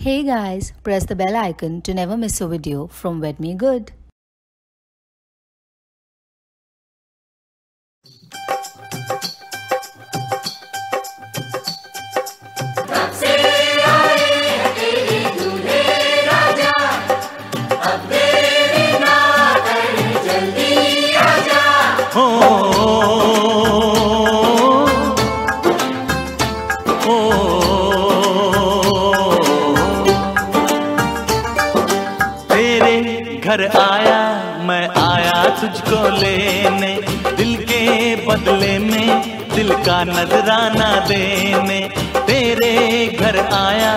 Hey guys, press the bell icon to never miss a video from Wet Me Good. घर आया, मैं आया तुझको लेने, दिल के बदले में, दिल का नजराना देने। तेरे घर आया,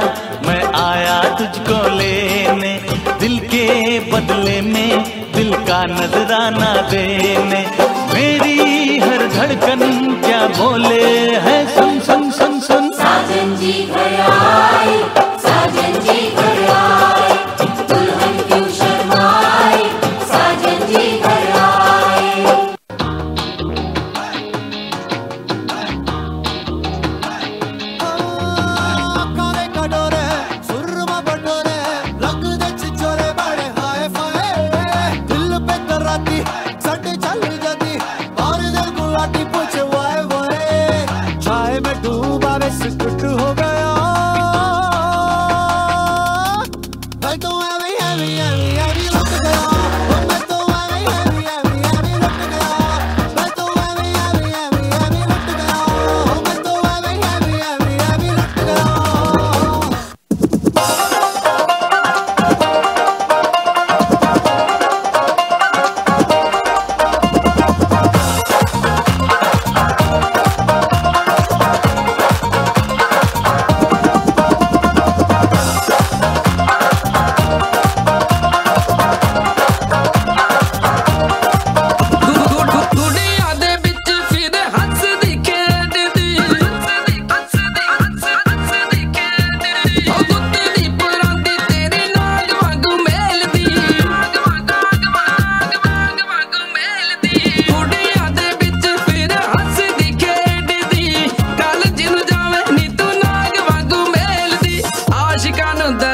मैं आया तुझको लेने, दिल के बदले में, दिल का नजराना देने। मेरी हर धड़कन क्या बोले? तू बावे सुकुट होगा। não tá.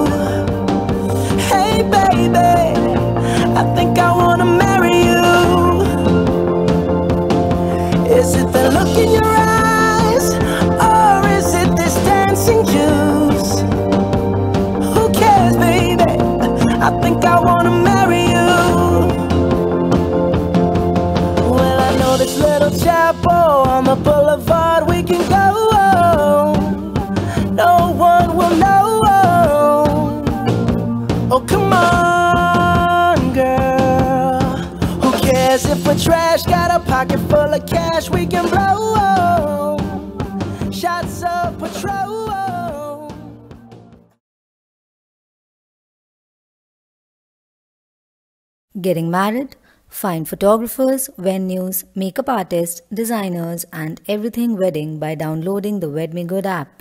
As if we're trash, got a pocket full of cash we can blow. Shots of patrol. Getting married, find photographers, venues, makeup artists, designers, and everything wedding by downloading the WedMeGood app.